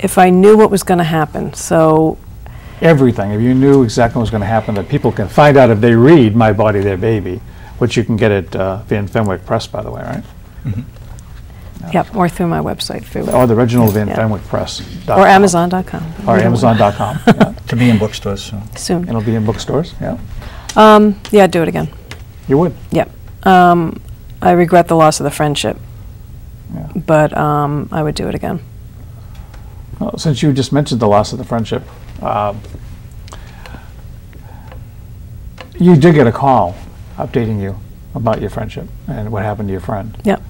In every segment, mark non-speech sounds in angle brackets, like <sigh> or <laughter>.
if I knew what was going to happen. So Everything, if you knew exactly what was going to happen, that people can find out if they read My Body, Their Baby, which you can get at uh, Van Fenwick Press, by the way, right? Yep, or through my website, through, Or the original Van Yeah. Fenwick Press. or Amazon.com. Or Amazon.com. <laughs> yeah. To be in bookstores soon. Soon. It'll be in bookstores, yeah. Um, yeah, I'd do it again. You would? Yep. Um, I regret the loss of the friendship, Yeah. but um, I would do it again. Well, Since you just mentioned the loss of the friendship, um, you did get a call updating you about your friendship and what happened to your friend Yep,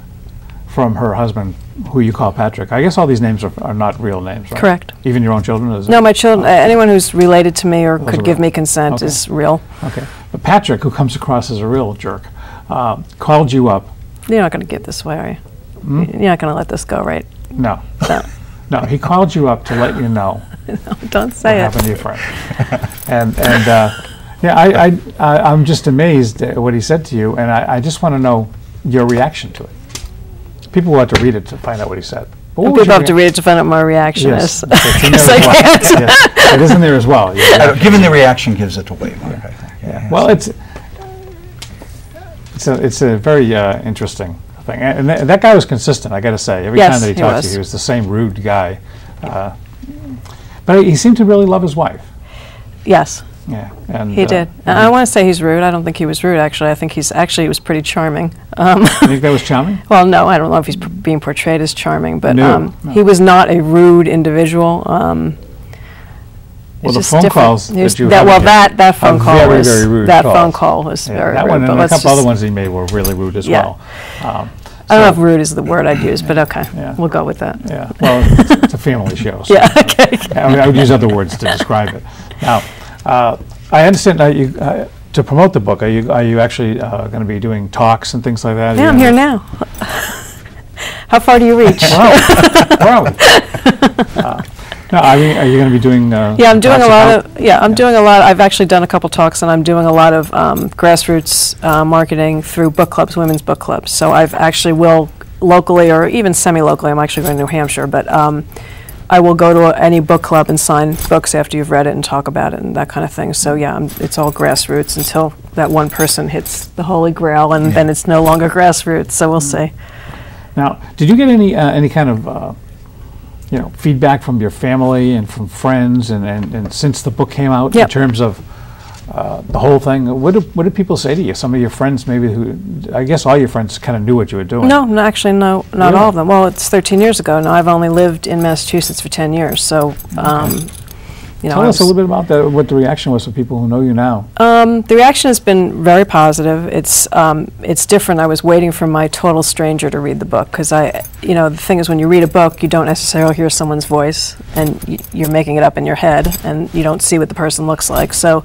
from her husband, who you call Patrick. I guess all these names are, are not real names, right? correct. Even your own children? Is? No, my children, anyone who's related to me or could give me consent Okay. is real. Okay. But Patrick, who comes across as a real jerk, uh, called you up. You're not going to give this away, are you? Hmm? You're not going to let this go, right? No. No, <laughs> No, he called you up to let you know <laughs> no, don't what say happened to it. your friend. <laughs> and and uh, yeah, I, I, I I'm just amazed at what he said to you, and I, I just want to know your reaction to it. People will have to read it to find out what he said. What People your have to read it to find out what my reaction Yes, is. it's in there Yes, I as well. can't. Yes, it is in there as well. <laughs> yeah. Uh, Given the reaction gives it away, Mark, I think. Yeah. Well, it's it's a it's a very uh, interesting thing, and, and that, guy was consistent. I got to say, every Yes, time that he, he talked to you, he was the same rude guy. Uh, but he seemed to really love his wife. Yes, Yeah, and he uh, did. And I don't want to say he's rude. I don't think he was rude, actually. I think he's actually, he was pretty charming. Um, You think that was <laughs> charming? well, no, I don't know if he's p- being portrayed as charming, but No, um, no. he was not a rude individual. Um, Well, the phone different. calls that that, well, that, that phone call very, was, very rude that calls. phone call was Yeah, very that rude. one but and a couple other ones he made were really rude as Yeah. well. Um, I don't know if rude is the word I'd use, but okay, Yeah. we'll go with that. Yeah, well, it's, it's a family <laughs> show. so- Yeah, okay. I would, I would use other words to <laughs> describe it. Now, uh, I understand that you, uh, to promote the book, are you, are you actually uh, going to be doing talks and things like that? Are Yeah, you I'm here gonna- now. <laughs> How far do you reach? Where are? Where are we? No, I mean, are you going to be doing? uh, Yeah, I'm doing a lot of, yeah, I'm doing a lot, I've actually done a couple talks, and I'm doing a lot of um, grassroots uh, marketing through book clubs, women's book clubs. So I've actually will locally, or even semi-locally, I'm actually going to New Hampshire, but um, I will go to any book club and sign books after you've read it and talk about it and that kind of thing. So yeah, I'm- it's all grassroots until that one person hits the holy grail, and then it's no longer grassroots, so we'll see. Now, did you get any, uh, any kind of, uh, you know, feedback from your family and from friends and, and, and since the book came out? In terms of uh, the whole thing, what did, what did people say to you? Some of your friends maybe who, I guess all your friends kind of knew what you were doing. No, no, actually, no, not Really? all of them. Well, it's 13 years ago. Now, I've only lived in Massachusetts for 10 years, so, um, you know. Tell us a little bit about that, what the reaction was for people who know you now. Um, the reaction has been very positive. It's, um, it's different. I was waiting for my total stranger to read the book, because I, you know, the thing is, when you read a book, you don't necessarily hear someone's voice, and y- you're making it up in your head, and you don't see what the person looks like. So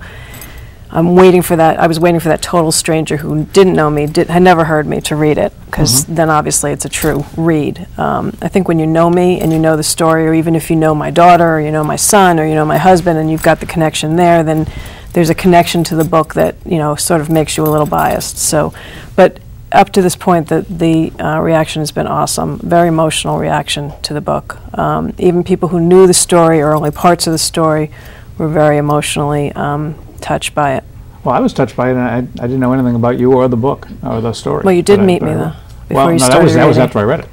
I'm waiting for that. I was waiting for that total stranger who didn't know me, did, had never heard me, to read it, because then obviously it's a true read. Um, I think when you know me and you know the story, or even if you know my daughter, or you know my son, or you know my husband, and you've got the connection there, then there's a connection to the book that you know sort of makes you a little biased. So, but up to this point, the the uh, reaction has been awesome. Very emotional reaction to the book. Um, even people who knew the story or only parts of the story were very emotionally um, touched by it. Well, I was touched by it, and I, I didn't know anything about you or the book or the story. Well, you did but I- meet me I- though before Well, you no, started that was, that was after I read it.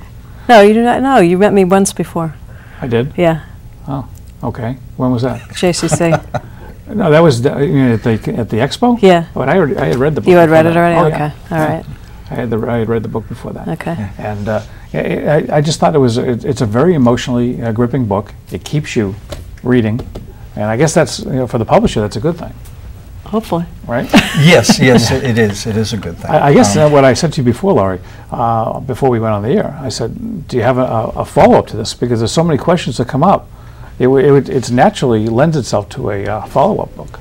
No, you did not. No, you met me once before. I did? Yeah, Oh, Okay. When was that? JCC. <laughs> No, that was, the- you know, at the, at the expo? yeah, But I already, I had read the book. you had read it already. Oh, okay, yeah. all right. I had the, I had read the book before that. Okay. And uh, I, I- I just thought it was, it- it's a very emotionally uh, gripping book. It keeps you reading. And I guess that's, you know, for the publisher, that's a good thing, Hopefully. right? <laughs> Yes, yes, it it is. It is a good thing. I I guess Um, uh, what I said to you before, Laurie, uh, before we went on the air, I said, do you have a, a a follow-up to this? Because there's so many questions that come up. It would, it it's naturally lends itself to a uh, follow-up book.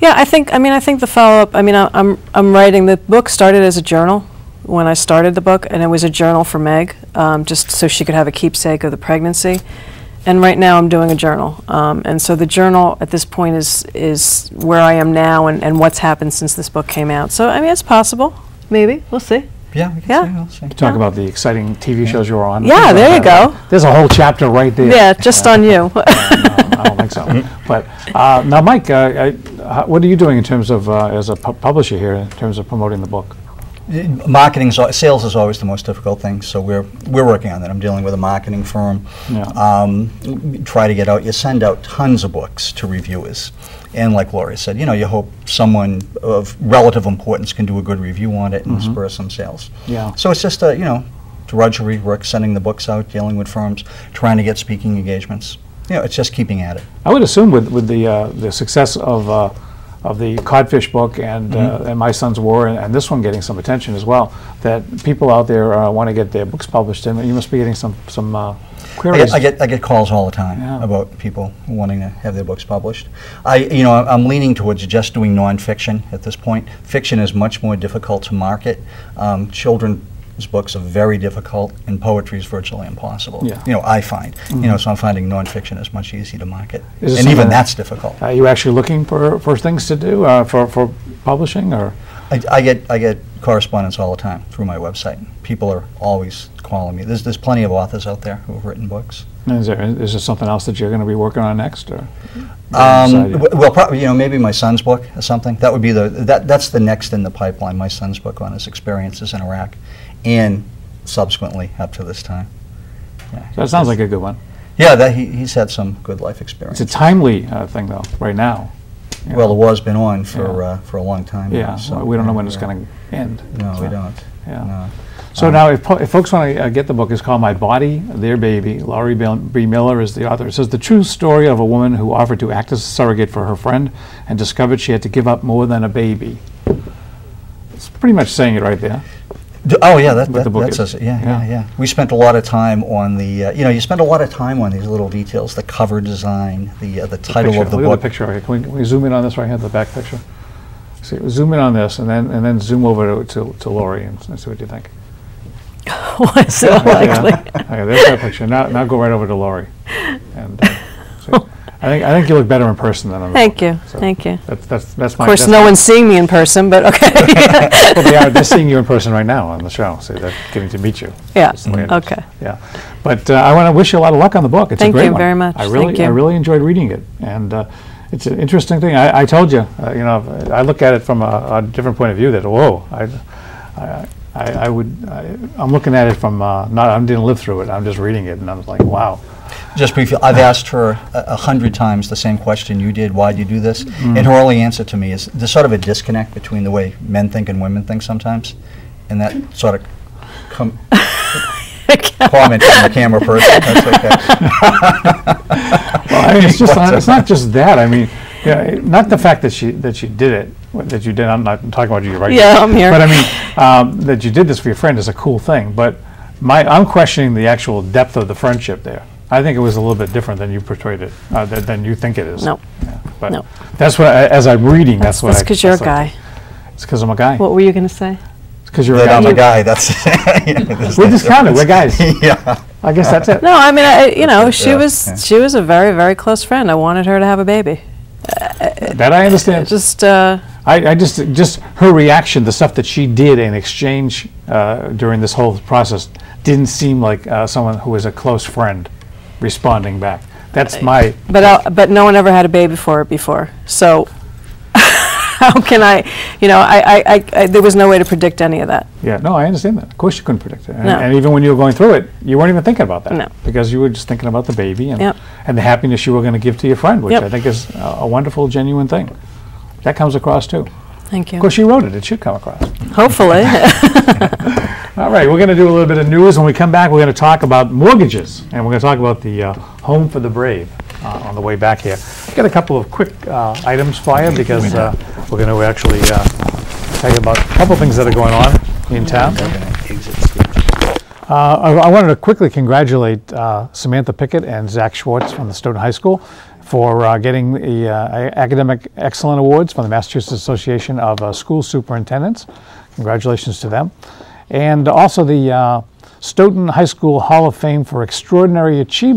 Yeah, I think. I mean, I think the follow up. I mean, I, I'm I'm writing. The book started as a journal when I started the book, and it was a journal for Meg, um, just so she could have a keepsake of the pregnancy. And right now, I'm doing a journal, um, and so the journal at this point is is where I am now, and, and what's happened since this book came out. So I mean, it's possible. Maybe we'll see. Yeah, we can Yeah. see, I'll see. Talk about the exciting TV shows you were on. Yeah, there you go. There's a whole chapter right there. Yeah, just on you. <laughs> No, I don't think so. But uh, now, Mike, uh, I, how- what are you doing in terms of, uh, as a pu- publisher here, in terms of promoting the book? Marketing, sales is always the most difficult thing, so we're, we're working on that. I'm dealing with a marketing firm. Yeah. Um, Try to get out, you send out tons of books to reviewers. And like Laurie said, you know, you hope someone of relative importance can do a good review on it and spur some sales. Yeah. So it's just a, you know, drudgery work, sending the books out, dealing with firms, trying to get speaking engagements. You know, it's just keeping at it. I would assume with, with the, uh, the success of, uh, of the Codfish book and, uh, and My Son's War and, and this one getting some attention as well, that people out there uh, want to get their books published, and you must be getting some, some uh, I queries. get, I get, I get calls all the time Yeah. about people wanting to have their books published. I, you know, I'm leaning towards just doing nonfiction at this point. Fiction is much more difficult to market. Um, children's books are very difficult, and poetry is virtually impossible. Yeah. You know, I find. You know, so I'm finding nonfiction is much easier to market, Is and even that's difficult. Are you actually looking for, for things to do, uh, for, for publishing, or? I, I get I get correspondence all the time through my website. People are always calling me. There's there's plenty of authors out there who have written books. Is there, is there something else that you're going to be working on next, or? Um, well, probably, you know, maybe my son's book or something. That would be the, that, that's the next in the pipeline, my son's book on his experiences in Iraq and subsequently up to this time. Yeah. That sounds like a good one. Yeah, that, he, he's had some good life experience. It's a timely uh, thing, though, right now. You Well, the war's been on for, Yeah. uh, for a long time now, Yeah, so. well, we don't know when it's going to end. No, we so, don't. Yeah. No. So Um, now, if, po- if folks want to uh, get the book, it's called My Body, Their Baby. Laurie B. Miller is the author. It says the true story of a woman who offered to act as a surrogate for her friend and discovered she had to give up more than a baby. It's pretty much saying it right there. D- Oh, yeah, that, What the that, book that is. says, it. yeah, Yeah. yeah, yeah. We spent a lot of time on the, uh, you know, you spend a lot of time on these little details, the cover design, the, uh, the title Picture. of the Look book. at the picture right. Can we, can we zoom in on this right here, the back picture? See, zoom in on this, and then and then zoom over to to, to Laurie and, and see what you think. <laughs> Why is it likely? Yeah. Okay, there's that picture. Now, now go right over to Laurie. And, uh, see. I think I think you look better in person than on the Thank you, So thank you. That's that's that's my. Of course, no one's seeing me in person, but okay. <laughs> Well, they are. They're seeing you in person right now on the show, so they're getting to meet you. Yeah, That's the way it is. okay. Yeah, but uh, I want to wish you a lot of luck on the book. It's Thank a great one. Thank you very much. I really, I really enjoyed reading it, and uh, it's an interesting thing. I, I told you, uh, you know, I look at it from a, a different point of view. That whoa, I, I, I, I would, I, I'm looking at it from uh, not. I didn't live through it. I'm just reading it, and I'm like, wow. Just briefly, I've asked her a, a hundred times the same question you did, why do you do this? And her only answer to me is, there's sort of a disconnect between the way men think and women think sometimes, and that sort of com- <laughs> comment from the camera person, that's okay. Well, I mean, it's just What's <laughs> not, it's not just that. I mean, yeah, not the fact that she that she did it, that you did. I'm not talking about you right Yeah, now. I'm here. But I mean, um, that you did this for your friend is a cool thing. But my I'm questioning the actual depth of the friendship there. I think it was a little bit different than you portrayed it, uh, than, than you think it is. No. Yeah, but No. that's what I, as I'm reading. That's, what That's I. because you're a that's what- guy. It's because I'm a guy. What were you going to say? It's because you're a guy. I'm a guy, that's. <laughs> yeah, there's We're that discounted. We're guys. <laughs> Yeah. I guess that's it. No, I mean, I, you know, she Yeah, was yeah. she was a very very close friend. I wanted her to have a baby. That I understand. Just uh, I, I just, just her reaction, the stuff that she did in exchange uh, during this whole process, didn't seem like uh, someone who was a close friend responding back. That's my. but uh, but no one ever had a baby for her before. So <laughs> how can I? You know, I, I, I, I there was no way to predict any of that. Yeah, no, I understand that. Of course, you couldn't predict it, and, No. and even when you were going through it, you weren't even thinking about that. No. because you were just thinking about the baby and Yep. and the happiness you were going to give to your friend, which Yep. I think is a, a wonderful, genuine thing. That comes across too. Thank you. Of course, you wrote it; it should come across. Hopefully. <laughs> <laughs> All right, we're going to do a little bit of news. When we come back, we're going to talk about mortgages, and we're going to talk about the uh, Home for the Brave uh, on the way back here. I've got a couple of quick uh, items for you because uh, we're going to actually uh, you about a couple things that are going on in town. Uh, I, I wanted to quickly congratulate Samantha Pickett and Zach Schwartz from the Stoughton High School for uh, getting the uh, Academic Excellent Awards from the Massachusetts Association of uh, School Superintendents. Congratulations to them. And also the uh, Stoughton High School Hall of Fame for Extraordinary Achievement.